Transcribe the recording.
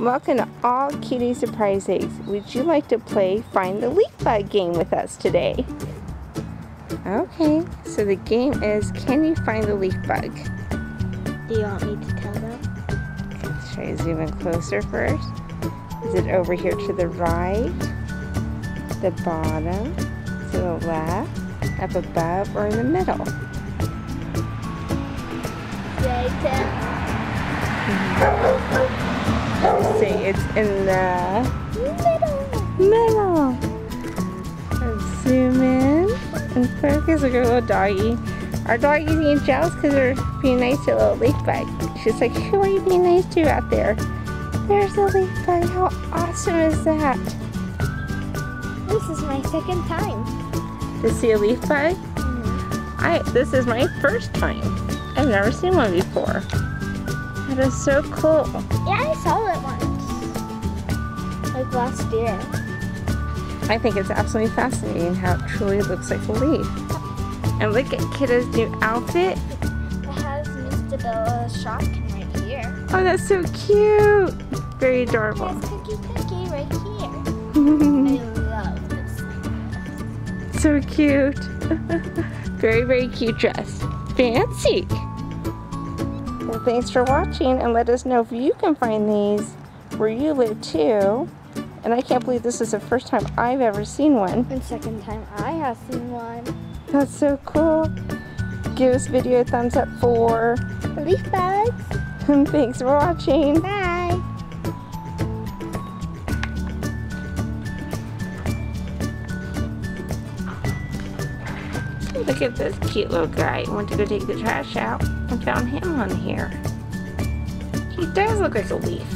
Welcome to All Cuties Surprise Eggs. Would you like to play Find the Leaf Bug game with us today? Okay, so the game is Can you find the leaf bug? Do you want me to tell them? Let's try to zoom in closer first. Is it over here to the right, the bottom, to the left, up above, or in the middle? Right Say it's in the Middle. middle. Let's zoom in and focus. Look at little doggy. Our doggy's being jealous because they're being nice to a little leaf bug. She's like, who are you being nice to out there? There's a leaf bug. How awesome is that? This is my second time. To see a leaf bug? Mm-hmm. I this is my first time. I've never seen one before. That is so cool. Yeah, I saw it once. Like last year. I think it's absolutely fascinating how it truly looks like a leaf. And look at Kidda's new outfit. It has Mr. Bella's shotgun right here. Oh, that's so cute. Very adorable. There's Cookie Cookie right here. I love this. so cute. very, very cute dress. Fancy. Well, thanks for watching and let us know if you can find these where you live too. And I can't believe this is the first time I've ever seen one. And second time I have seen one. That's so cool. Give this video a thumbs up for. Leaf bugs. And thanks for watching. Bye. Look at this cute little guy. Went to go take the trash out and found him on here. He does look like a leaf.